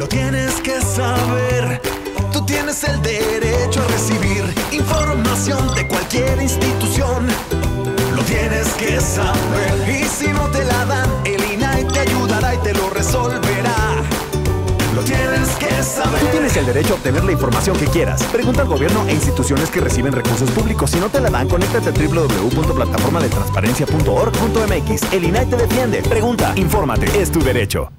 Lo tienes que saber. Tú tienes el derecho a recibir información de cualquier institución. Lo tienes que saber. Y si no te la dan, el INAI te ayudará y te lo resolverá. Lo tienes que saber. Tú tienes el derecho a obtener la información que quieras. Pregunta al gobierno e instituciones que reciben recursos públicos. Si no te la dan, conéctate a www.plataformadetransparencia.org.mx. El INAI te defiende. Pregunta, infórmate, es tu derecho.